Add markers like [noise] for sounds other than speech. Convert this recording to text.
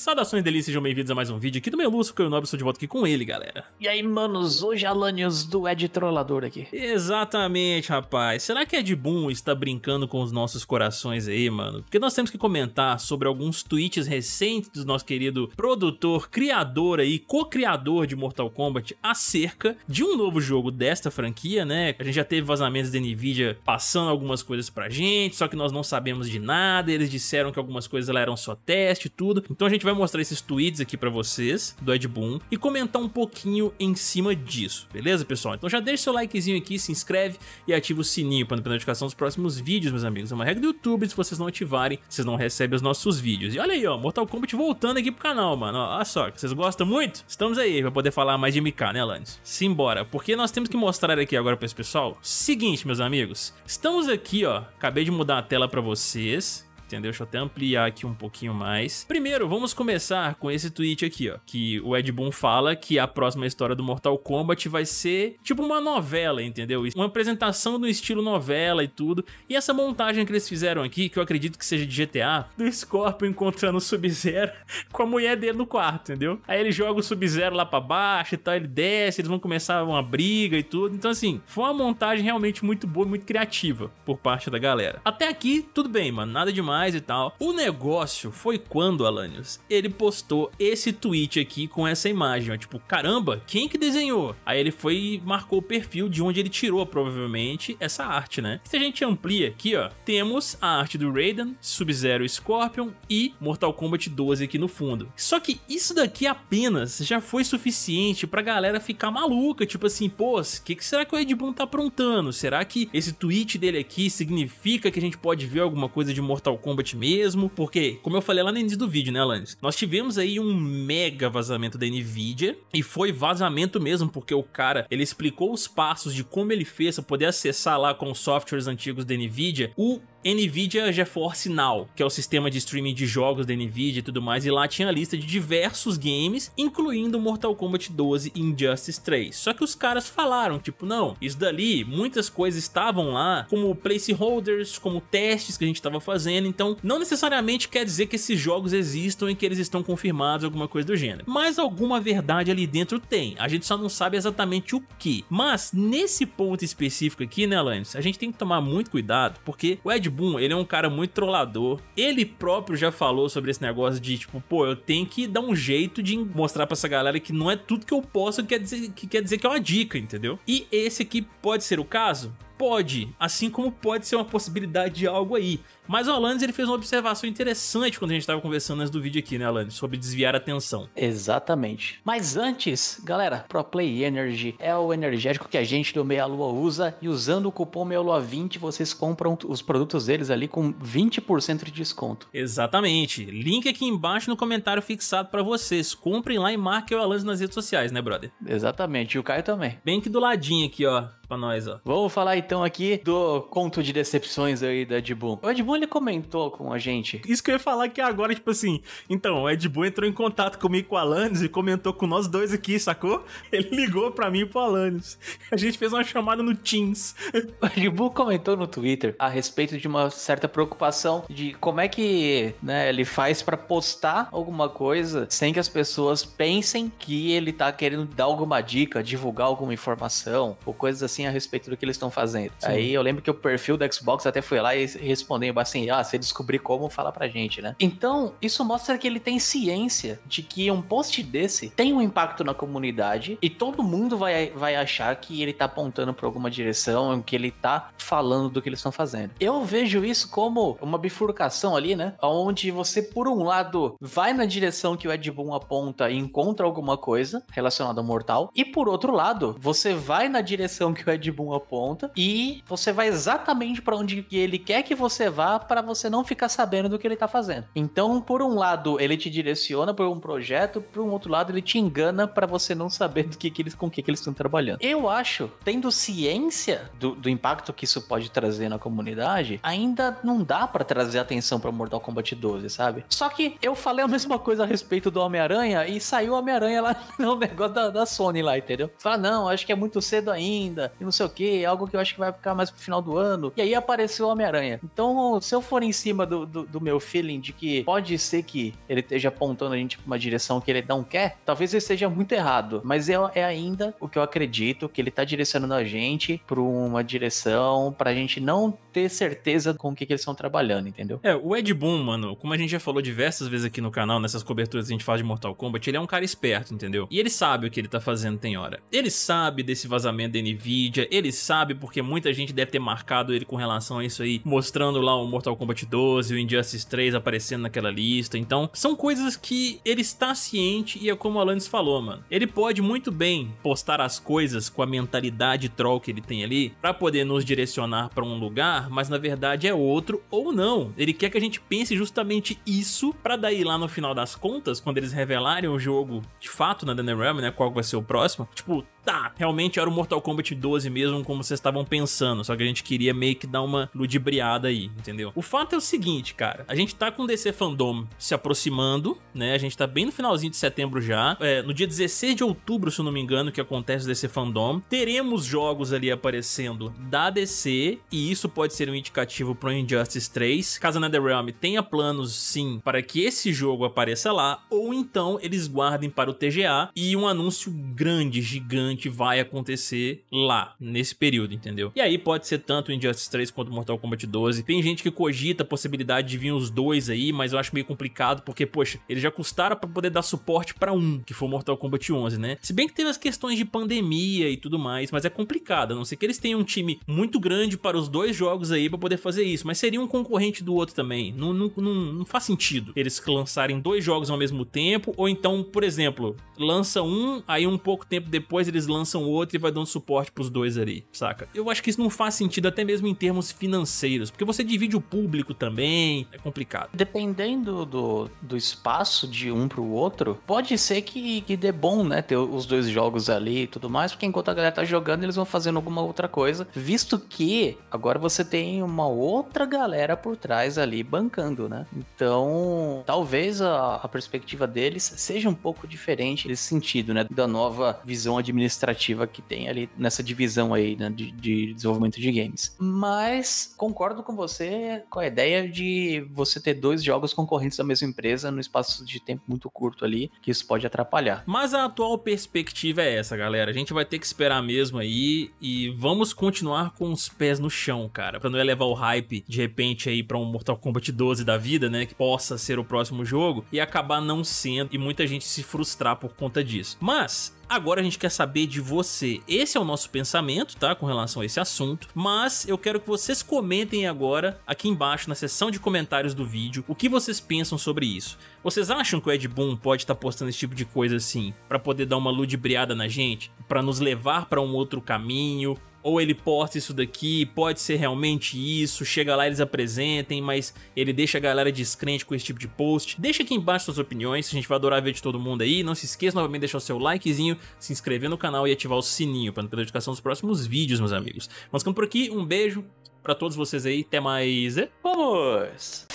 Saudações delícias, sejam bem-vindos a mais um vídeo aqui do meu Lúcio, que eu nobre, estou de volta aqui com ele, galera. E aí, manos, hoje Alanios do Ed Trollador aqui. Exatamente, rapaz. Será que Ed Boon está brincando com os nossos corações aí, mano? Porque nós temos que comentar sobre alguns tweets recentes do nosso querido produtor, criador aí, co-criador de Mortal Kombat acerca de um novo jogo desta franquia, né? A gente já teve vazamentos da Nvidia passando algumas coisas pra gente, só que nós não sabemos de nada, eles disseram que algumas coisas lá eram só teste e tudo. Então a gente vai mostrar esses tweets aqui pra vocês, do Ed Boon, e comentar um pouquinho em cima disso, beleza, pessoal? Então já deixa seu likezinho aqui, se inscreve e ativa o sininho para não perder notificação dos próximos vídeos, meus amigos. É uma regra do YouTube, se vocês não ativarem, vocês não recebem os nossos vídeos. E olha aí, ó, Mortal Kombat voltando aqui pro canal, mano. Olha só, vocês gostam muito? Estamos aí pra poder falar mais de MK, né, Alanis? Simbora, porque nós temos que mostrar aqui agora pra esse pessoal. Seguinte, meus amigos, estamos aqui, ó, acabei de mudar a tela pra vocês entendeu? Deixa eu até ampliar aqui um pouquinho mais. Primeiro, vamos começar com esse tweet aqui, ó, que o Ed Boon fala que a próxima história do Mortal Kombat vai ser tipo uma novela, entendeu? Uma apresentação do estilo novela e tudo. E essa montagem que eles fizeram aqui, que eu acredito que seja de GTA, do Scorpion encontrando o Sub-Zero [laughs] com a mulher dele no quarto, entendeu? Aí ele joga o Sub-Zero lá pra baixo e tal, ele desce, eles vão começar uma briga e tudo. Então assim, foi uma montagem realmente muito boa, muito criativa por parte da galera. Até aqui, tudo bem, mano, nada demais e tal. O negócio foi quando, Alanios, ele postou esse tweet aqui com essa imagem, ó, tipo, caramba, quem que desenhou? Aí ele foi e marcou o perfil de onde ele tirou, provavelmente, essa arte, né? Se a gente amplia aqui, ó, temos a arte do Raiden, Sub-Zero Scorpion e Mortal Kombat 12 aqui no fundo. Só que isso daqui apenas já foi suficiente pra galera ficar maluca, tipo assim, pô, o que, que será que o Ed Boon tá aprontando? Será que esse tweet dele aqui significa que a gente pode ver alguma coisa de Mortal Kombat Kombat mesmo, porque, como eu falei lá no início do vídeo, né, Alanis? Nós tivemos aí um mega vazamento da Nvidia, e foi vazamento mesmo, porque o cara, ele explicou os passos de como ele fez pra poder acessar lá com os softwares antigos da Nvidia o NVIDIA GeForce Now, que é o sistema de streaming de jogos da NVIDIA e tudo mais, e lá tinha a lista de diversos games, incluindo Mortal Kombat 12 e Injustice 3. Só que os caras falaram, tipo, não, isso dali, muitas coisas estavam lá, como placeholders, como testes que a gente estava fazendo, então não necessariamente quer dizer que esses jogos existam e que eles estão confirmados, alguma coisa do gênero. Mas alguma verdade ali dentro tem, a gente só não sabe exatamente o que. Mas nesse ponto específico aqui, né, Alanis, a gente tem que tomar muito cuidado, porque o Ed Boon, ele é um cara muito trollador. Ele próprio já falou sobre esse negócio de, tipo, pô, eu tenho que dar um jeito de mostrar pra essa galera que não é tudo que eu posso que quer dizer que, quer dizer que é uma dica, entendeu? E esse aqui pode ser o caso? Pode, assim como pode ser uma possibilidade de algo aí. Mas o Alanis ele fez uma observação interessante quando a gente estava conversando antes do vídeo aqui, né, Alanis? Sobre desviar a atenção. Exatamente. Mas antes, galera, ProPlay Energy é o energético que a gente do Meia Lua usa e usando o cupom Meia Lua 20 vocês compram os produtos deles ali com 20% de desconto. Exatamente. Link aqui embaixo no comentário fixado para vocês. Comprem lá e marquem o Alanis nas redes sociais, né, brother? Exatamente. E o Caio também. Bem que do ladinho aqui, ó pra nós, ó. Vamos falar então aqui do conto de decepções aí da Ed Boon. O Ed Boon, ele comentou com a gente. Isso que eu ia falar aqui agora, tipo assim, então, o Ed Boon entrou em contato comigo com o Alanis e comentou com nós dois aqui, sacou? Ele ligou pra mim e pro Alanis. A gente fez uma chamada no Teams. [laughs] O Ed Boon comentou no Twitter a respeito de uma certa preocupação de como é que né, ele faz para postar alguma coisa sem que as pessoas pensem que ele tá querendo dar alguma dica, divulgar alguma informação ou coisas assim a respeito do que eles estão fazendo. Sim. Aí eu lembro que o perfil do Xbox até foi lá e respondeu assim: ah, se descobrir como, fala pra gente, né? Então, isso mostra que ele tem ciência de que um post desse tem um impacto na comunidade e todo mundo vai, vai achar que ele tá apontando pra alguma direção, que ele tá falando do que eles estão fazendo. Eu vejo isso como uma bifurcação ali, né? Onde você, por um lado, vai na direção que o Ed Boon aponta e encontra alguma coisa relacionada ao mortal, e por outro lado, você vai na direção que o Ed Boon aponta e você vai exatamente para onde ele quer que você vá para você não ficar sabendo do que ele tá fazendo. Então, por um lado, ele te direciona para um projeto, por um outro lado, ele te engana para você não saber do que, que eles com que, que eles estão trabalhando. Eu acho, tendo ciência do, do impacto que isso pode trazer na comunidade, ainda não dá para trazer atenção para Mortal Kombat 12, sabe? Só que eu falei a mesma coisa a respeito do Homem-Aranha e saiu o Homem-Aranha lá [laughs] no negócio da, da Sony lá, entendeu? Fala, não, acho que é muito cedo ainda, e não sei o que, algo que eu acho que vai ficar mais pro final do ano. E aí apareceu o Homem-Aranha. Então, se eu for em cima do, do, do, meu feeling de que pode ser que ele esteja apontando a gente pra uma direção que ele não quer, talvez ele esteja muito errado. Mas é, é ainda o que eu acredito, que ele tá direcionando a gente pra uma direção pra gente não ter certeza com o que, que eles estão trabalhando, entendeu? É, o Ed Boon, mano, como a gente já falou diversas vezes aqui no canal, nessas coberturas que a gente faz de Mortal Kombat, ele é um cara esperto, entendeu? E ele sabe o que ele tá fazendo tem hora. Ele sabe desse vazamento da Nvidia, ele sabe porque muita gente deve ter marcado ele com relação a isso aí, mostrando lá o Mortal Kombat 12, o Injustice 3 aparecendo naquela lista. Então, são coisas que ele está ciente e é como o Alanis falou, mano. Ele pode muito bem postar as coisas com a mentalidade troll que ele tem ali para poder nos direcionar para um lugar, mas na verdade é outro ou não. Ele quer que a gente pense justamente isso para daí lá no final das contas, quando eles revelarem o jogo de fato na NetherRealm, né, qual vai ser o próximo, tipo, tá, realmente era o Mortal Kombat 12 mesmo, como vocês estavam pensando, só que a gente queria meio que dar uma ludibriada aí, entendeu? O fato é o seguinte, cara, a gente tá com o DC Fandom se aproximando, né, a gente tá bem no finalzinho de setembro já, é, no dia 16 de outubro, se eu não me engano, que acontece o DC Fandom, teremos jogos ali aparecendo da DC, e isso pode ser um indicativo pro Injustice 3, caso NetherRealm tenha planos, sim, para que esse jogo apareça lá, ou então eles guardem para o TGA, e um anúncio grande, gigante, vai acontecer lá, nesse período, entendeu? E aí pode ser tanto Injustice 3 quanto Mortal Kombat 12. Tem gente que cogita a possibilidade de vir os dois aí, mas eu acho meio complicado, porque, poxa, eles já custaram para poder dar suporte para um, que foi Mortal Kombat 11, né? Se bem que teve as questões de pandemia e tudo mais, mas é complicado, a não ser que eles tenham um time muito grande para os dois jogos aí para poder fazer isso, mas seria um concorrente do outro também. Não, não, não, não faz sentido eles lançarem dois jogos ao mesmo tempo, ou então, por exemplo, lança um, aí um pouco tempo depois eles eles lançam outro e vai dando suporte pros dois ali, saca? Eu acho que isso não faz sentido até mesmo em termos financeiros, porque você divide o público também, é complicado. Dependendo do, do espaço de um pro outro, pode ser que, que dê bom, né, ter os dois jogos ali e tudo mais, porque enquanto a galera tá jogando, eles vão fazendo alguma outra coisa, visto que agora você tem uma outra galera por trás ali bancando, né? Então, talvez a, a perspectiva deles seja um pouco diferente nesse sentido, né, da nova visão administrativa administrativa que tem ali nessa divisão aí né, de, de, desenvolvimento de games. Mas concordo com você com a ideia de você ter dois jogos concorrentes da mesma empresa no espaço de tempo muito curto ali, que isso pode atrapalhar. Mas a atual perspectiva é essa, galera. A gente vai ter que esperar mesmo aí e vamos continuar com os pés no chão, cara, pra não elevar o hype de repente aí pra um Mortal Kombat 12 da vida, né, que possa ser o próximo jogo e acabar não sendo e muita gente se frustrar por conta disso. Mas Agora a gente quer saber de você. Esse é o nosso pensamento, tá? Com relação a esse assunto. Mas eu quero que vocês comentem agora, aqui embaixo, na seção de comentários do vídeo, o que vocês pensam sobre isso. Vocês acham que o Ed Boon pode estar tá postando esse tipo de coisa assim, para poder dar uma ludibriada na gente? para nos levar para um outro caminho? Ou ele posta isso daqui, pode ser realmente isso, chega lá eles apresentem, mas ele deixa a galera descrente com esse tipo de post. Deixa aqui embaixo suas opiniões, a gente vai adorar ver de todo mundo aí. Não se esqueça novamente de deixar o seu likezinho, se inscrever no canal e ativar o sininho para não perder a notificação dos próximos vídeos, meus amigos. Vamos ficando por aqui, um beijo para todos vocês aí, até mais. Vamos!